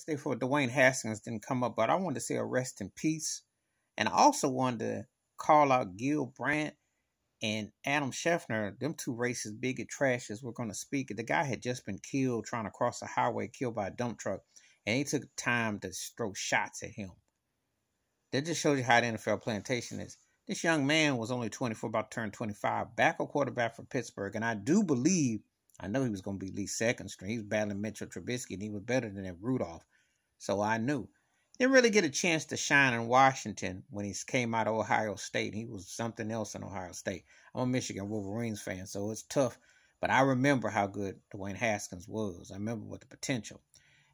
Stay for Dwayne Haskins didn't come up, but I wanted to say a rest in peace. And I also wanted to call out Gil Brandt and Adam Schefter, them two racist bigot trashes were going to speak. The guy had just been killed trying to cross a highway, killed by a dump truck, and he took time to throw shots at him. That just shows you how the NFL plantation is. This young man was only 24, about to turn 25, backup quarterback for Pittsburgh, and I do believe, I know he was going to be at least second string. He was battling Mitchell Trubisky, and he was better than Rudolph. So I knew. Didn't really get a chance to shine in Washington when he came out of Ohio State. He was something else in Ohio State. I'm a Michigan Wolverines fan, so it's tough. But I remember how good Dwayne Haskins was. I remember what the potential.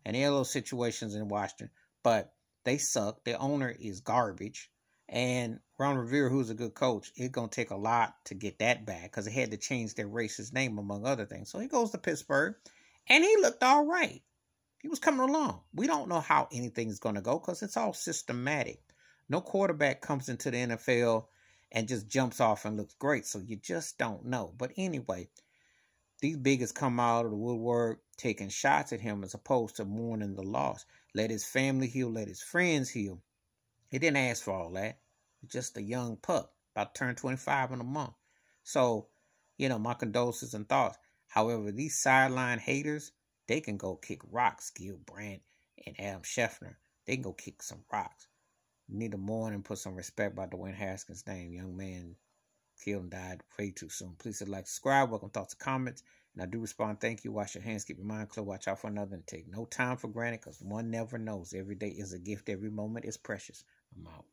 And he had little situations in Washington, but they suck. The owner is garbage. And Ron Rivera, who's a good coach, it's going to take a lot to get that back because they had to change their racist name, among other things. So he goes to Pittsburgh, and he looked all right. He was coming along. We don't know how anything's going to go because it's all systematic. No quarterback comes into the NFL and just jumps off and looks great. So you just don't know. But anyway, these biggets come out of the woodwork taking shots at him as opposed to mourning the loss. Let his family heal, let his friends heal. He didn't ask for all that. Just a young pup, about to turn 25 in a month. So, you know, my condolences and thoughts. However, these sideline haters, they can go kick rocks. Gil Brandt and Adam Schefter, they can go kick some rocks. Need to mourn and put some respect by Dwayne Haskins' name. Young man killed and died way too soon. Please hit like, subscribe, welcome thoughts and comments. And I do respond, thank you. Wash your hands, keep your mind clear, watch out for another, and take no time for granted because one never knows. Every day is a gift, every moment is precious. I'm out.